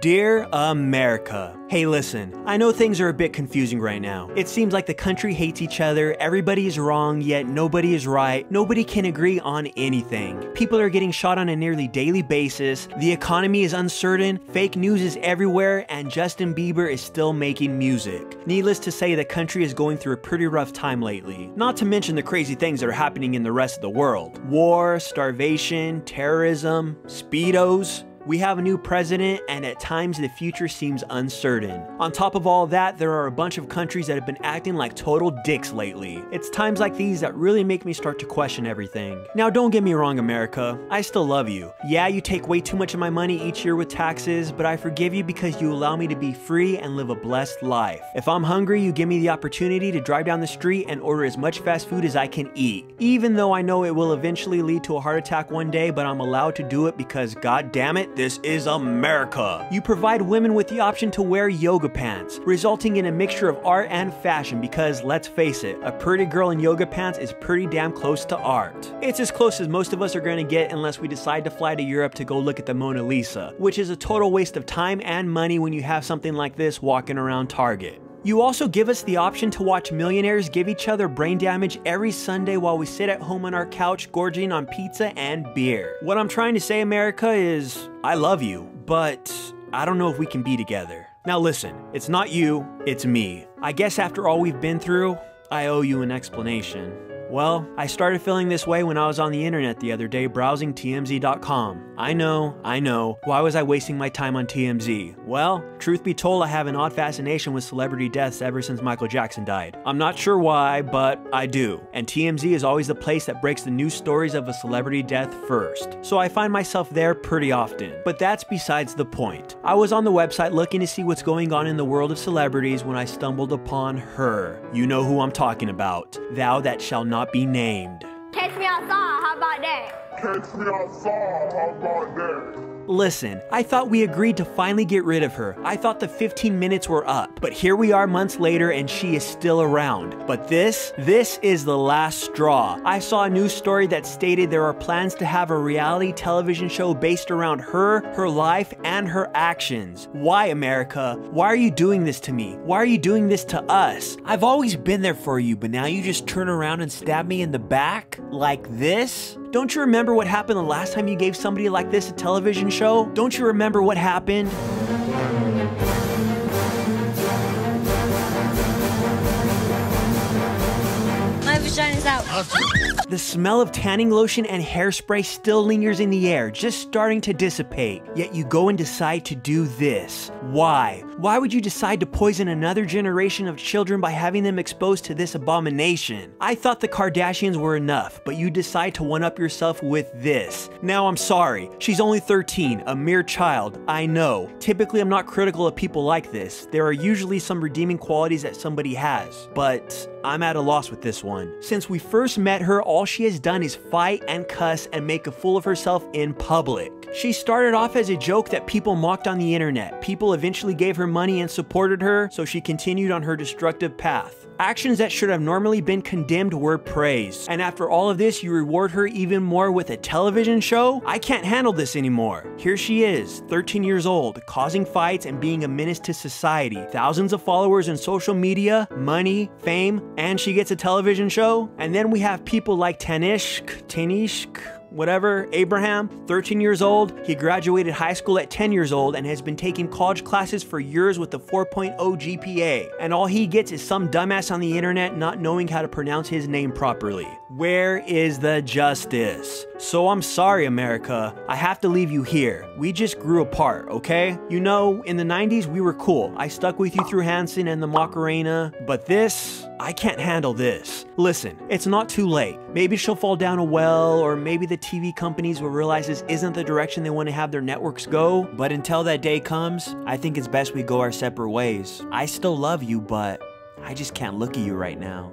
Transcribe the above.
Dear America. Hey, listen, I know things are a bit confusing right now. It seems like the country hates each other, everybody is wrong, yet nobody is right, nobody can agree on anything. People are getting shot on a nearly daily basis, the economy is uncertain, fake news is everywhere, and Justin Bieber is still making music. Needless to say, the country is going through a pretty rough time lately. Not to mention the crazy things that are happening in the rest of the world war, starvation, terrorism, Speedos. We have a new president, and at times the future seems uncertain. On top of all that, there are a bunch of countries that have been acting like total dicks lately. It's times like these that really make me start to question everything. Now, don't get me wrong, America. I still love you. Yeah, you take way too much of my money each year with taxes, but I forgive you because you allow me to be free and live a blessed life. If I'm hungry, you give me the opportunity to drive down the street and order as much fast food as I can eat. Even though I know it will eventually lead to a heart attack one day, but I'm allowed to do it because, god damn it, this is America. You provide women with the option to wear yoga pants, resulting in a mixture of art and fashion because, let's face it, a pretty girl in yoga pants is pretty damn close to art. It's as close as most of us are going to get unless we decide to fly to Europe to go look at the Mona Lisa, which is a total waste of time and money when you have something like this walking around Target. You also give us the option to watch millionaires give each other brain damage every Sunday while we sit at home on our couch gorging on pizza and beer. What I'm trying to say, America, is I love you, but I don't know if we can be together. Now listen, it's not you, it's me. I guess after all we've been through, I owe you an explanation. Well, I started feeling this way when I was on the internet the other day browsing TMZ.com. I know, I know, why was I wasting my time on TMZ? Well, truth be told, I have an odd fascination with celebrity deaths ever since Michael Jackson died. I'm not sure why, but I do. And TMZ is always the place that breaks the news stories of a celebrity death first. So I find myself there pretty often. But that's besides the point. I was on the website looking to see what's going on in the world of celebrities when I stumbled upon her. You know who I'm talking about. Thou that shall not be named. Catch me outside, how about that? Catch me outside, how about that? Listen, I thought we agreed to finally get rid of her. I thought the 15 minutes were up. But here we are months later and she is still around. But this, this is the last straw. I saw a news story that stated there are plans to have a reality television show based around her, her life, and her actions. Why, America? Why are you doing this to me? Why are you doing this to us? I've always been there for you, but now you just turn around and stab me in the back? Like this? Don't you remember what happened the last time you gave somebody like this a television show? Don't you remember what happened? Vagina's out. The smell of tanning lotion and hairspray still lingers in the air, just starting to dissipate. Yet you go and decide to do this. Why? Why would you decide to poison another generation of children by having them exposed to this abomination? I thought the Kardashians were enough, but you decide to one up yourself with this. Now I'm sorry, she's only 13, a mere child, I know. Typically I'm not critical of people like this. There are usually some redeeming qualities that somebody has, but I'm at a loss with this one. Since we first met her, all she has done is fight and cuss and make a fool of herself in public. She started off as a joke that people mocked on the internet. People eventually gave her money and supported her, so she continued on her destructive path. Actions that should have normally been condemned were praised. And after all of this, you reward her even more with a television show? I can't handle this anymore. Here she is, 13 years old, causing fights and being a menace to society. Thousands of followers in social media, money, fame, and she gets a television show? And then we have people like Tanishq, Tanishq, whatever, Abraham, 13 years old. He graduated high school at 10 years old and has been taking college classes for years with oh a 4.0 GPA. And all he gets is some dumbass on the internet not knowing how to pronounce his name properly. Where is the justice? So I'm sorry, America. I have to leave you here. We just grew apart, okay? You know, in the 90s, we were cool. I stuck with you through Hanson and the Macarena, but this, I can't handle this. Listen, it's not too late. Maybe she'll fall down a well, or maybe the TV companies will realize this isn't the direction they want to have their networks go. But until that day comes, I think it's best we go our separate ways. I still love you, but I just can't look at you right now.